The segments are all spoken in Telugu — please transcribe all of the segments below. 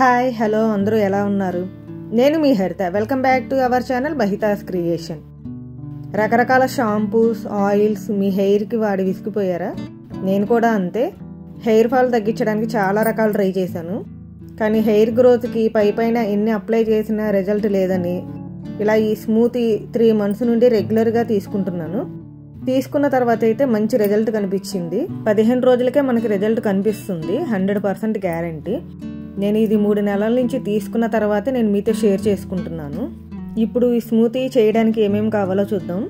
హాయ్ హలో అందరూ ఎలా ఉన్నారు? నేను మీ Haritha. Welcome back to our channel Mahitha's creation రకరకాల షాంపూస్ ఆయిల్స్ మీ హెయిర్కి వాడి విసిగిపోయారా? నేను కూడా అంతే. హెయిర్ ఫాల్ తగ్గించడానికి చాలా రకాలు ట్రై చేశాను. కానీ హెయిర్ గ్రోత్కి పై పైన ఎన్ని అప్లై చేసినా రిజల్ట్ లేదని ఇలా ఈ స్మూతీ త్రీ మంత్స్ నుండి రెగ్యులర్గా తీసుకుంటున్నాను. తీసుకున్న తర్వాత అయితే మంచి రిజల్ట్ కనిపించింది. పదిహేను రోజులకే మనకి రిజల్ట్ కనిపిస్తుంది. హండ్రెడ్ పర్సెంట్ గ్యారంటీ నేను ఇది మూడు నెలల నుంచి తీసుకున్న తర్వాత నేను మీతో షేర్ చేసుకుంటున్నాను. ఇప్పుడు ఈ స్మూతీ చేయడానికి ఏమేమి కావాలో చూద్దాం.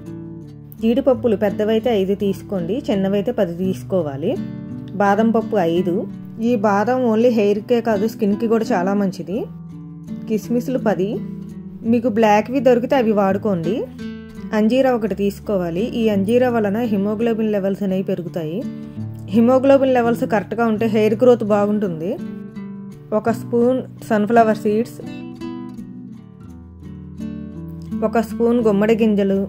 జీడిపప్పులు పెద్దవైతే ఐదు తీసుకోండి చిన్నవైతే పది తీసుకోవాలి. బాదం పప్పు ఐదు. ఈ బాదం ఓన్లీ హెయిర్కే కాదు స్కిన్కి కూడా చాలా మంచిది. కిస్మిస్లు పది. మీకు బ్లాక్వి దొరికితే అవి వాడుకోండి. అంజీరా ఒకటి తీసుకోవాలి. ఈ అంజీరా వలన హిమోగ్లోబిన్ లెవెల్స్ అనేవి పెరుగుతాయి. హిమోగ్లోబిన్ లెవెల్స్ కరెక్ట్గా ఉంటే హెయిర్ గ్రోత్ బాగుంటుంది. ఒక స్పూన్ సన్ఫ్లవర్ సీడ్స్ ఒక స్పూన్ గుమ్మడి గింజలు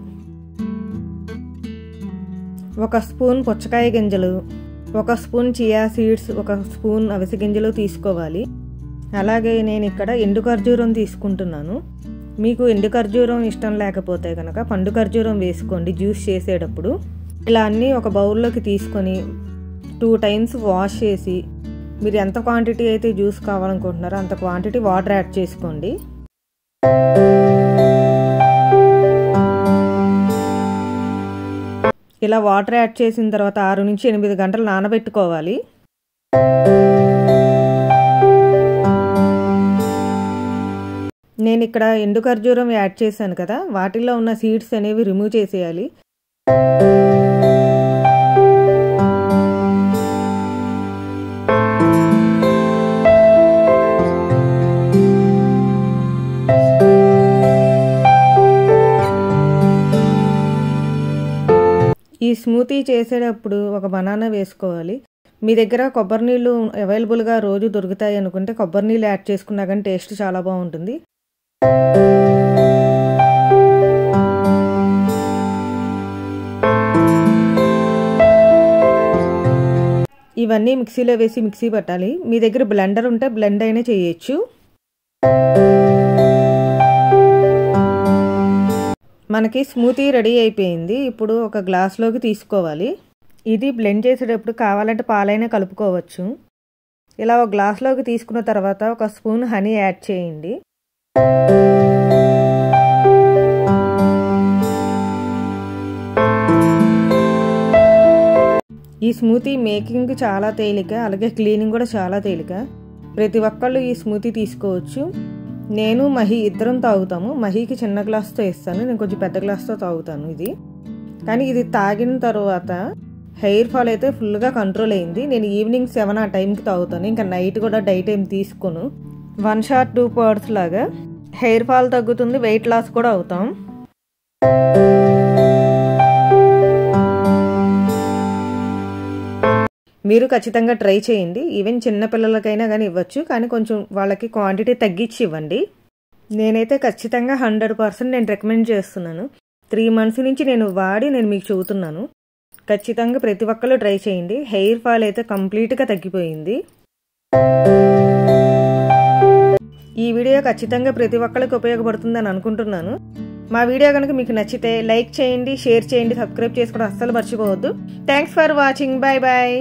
ఒక స్పూన్ పుచ్చకాయ గింజలు ఒక స్పూన్ చియా సీడ్స్ ఒక స్పూన్ అవిసె గింజలు తీసుకోవాలి. అలాగే నేను ఇక్కడ ఎండు ఖర్జూరం తీసుకుంటున్నాను. మీకు ఎండు ఖర్జూరం ఇష్టం లేకపోతే కనుక పండు ఖర్జూరం వేసుకోండి జ్యూస్ చేసేటప్పుడు. ఇలా అన్నీ ఒక బౌల్లోకి తీసుకొని టూ టైమ్స్ వాష్ చేసి మీరు ఎంత క్వాంటిటీ అయితే జ్యూస్ కావాలనుకుంటున్నారో అంత క్వాంటిటీ వాటర్ యాడ్ చేసుకోండి. ఇలా వాటర్ యాడ్ చేసిన తర్వాత ఆరు నుంచి ఎనిమిది గంటలు నానబెట్టుకోవాలి. నేను ఇక్కడ ఎండు ఖర్జూరం యాడ్ చేశాను కదా వాటిల్లో ఉన్న సీడ్స్ అనేవి రిమూవ్ చేసేయాలి. స్మూతీ చేసేటప్పుడు ఒక బనానా వేసుకోవాలి. మీ దగ్గర కొబ్బరి నీళ్ళు అవైలబుల్గా రోజు దొరుకుతాయి అనుకుంటే కొబ్బరి నీళ్ళు యాడ్ చేసుకున్నా కానీ టేస్ట్ చాలా బాగుంటుంది. ఇవన్నీ మిక్సీలో వేసి మిక్సీ పట్టాలి. మీ దగ్గర బ్లెండర్ ఉంటే బ్లెండ్ అయినా చేయొచ్చు. మనకి స్మూతీ రెడీ అయిపోయింది. ఇప్పుడు ఒక గ్లాస్లోకి తీసుకోవాలి. ఇది బ్లెండ్ చేసేటప్పుడు కావాలంటే పాలైనా కలుపుకోవచ్చు. ఇలా ఒక గ్లాస్లోకి తీసుకున్న తర్వాత ఒక స్పూన్ హనీ యాడ్ చేయండి. ఈ స్మూతీ మేకింగ్ చాలా తేలిక అలాగే క్లీనింగ్ కూడా చాలా తేలిక. ప్రతి ఒక్కళ్ళు ఈ స్మూతీ తీసుకోవచ్చు. నేను మహి ఇద్దరం తాగుతాము. మహికి చిన్న గ్లాస్తో ఇస్తాను. నేను కొంచెం పెద్ద గ్లాస్తో తాగుతాను ఇది. కానీ ఇది తాగిన తర్వాత హెయిర్ ఫాల్ అయితే ఫుల్గా కంట్రోల్ అయింది. నేను ఈవినింగ్ సెవెన్ ఆ టైంకి తాగుతాను. ఇంకా నైట్ కూడా డైట్ ఏం తీసుకోను. వన్ షాట్ టూ పవర్స్ లాగా. హెయిర్ ఫాల్ తగ్గుతుంది. వెయిట్ లాస్ కూడా అవుతాం. మీరు ఖచ్చితంగా ట్రై చేయండి. ఈవెన్ చిన్న పిల్లలకైనా కానీ ఇవ్వచ్చు. కానీ కొంచెం వాళ్ళకి క్వాంటిటీ తగ్గించి ఇవ్వండి. నేనైతే ఖచ్చితంగా హండ్రెడ్ పర్సెంట్ నేను రికమెండ్ చేస్తున్నాను. త్రీ మంత్స్ నుంచి నేను వాడి నేను మీకు చెబుతున్నాను ఖచ్చితంగా ప్రతి ఒక్కరు ట్రై చేయండి. హెయిర్ ఫాల్ అయితే కంప్లీట్గా తగ్గిపోయింది. ఈ వీడియో ఖచ్చితంగా ప్రతి ఒక్కరికి ఉపయోగపడుతుందని అనుకుంటున్నాను. మా వీడియో కనుక మీకు నచ్చితే లైక్ చేయండి షేర్ చేయండి సబ్స్క్రైబ్ చేసుకోవడం అస్సలు మర్చిపోవద్దు. Thanks for watching bye bye